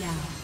down.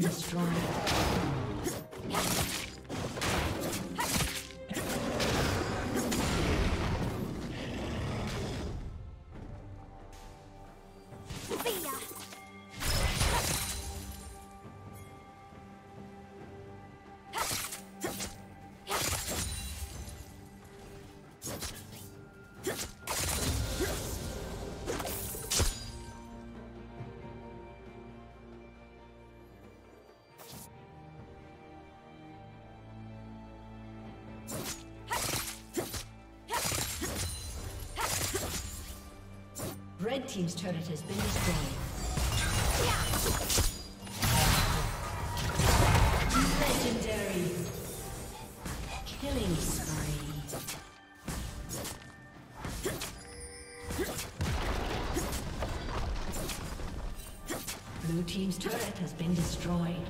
been destroyed. Red Team's turret has been destroyed. Legendary. Killing spree. Blue Team's turret has been destroyed.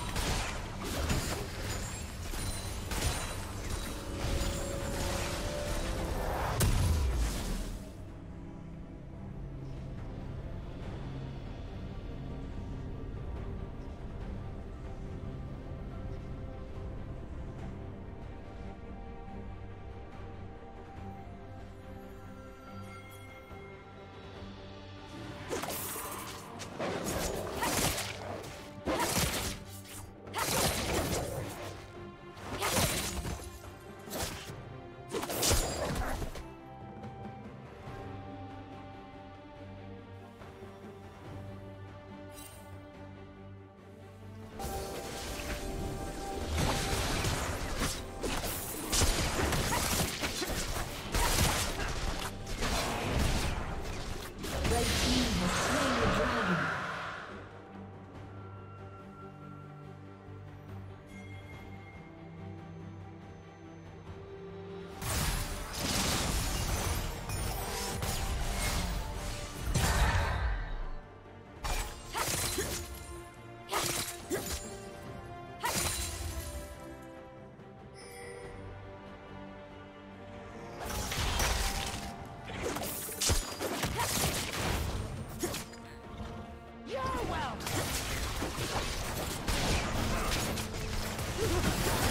Killing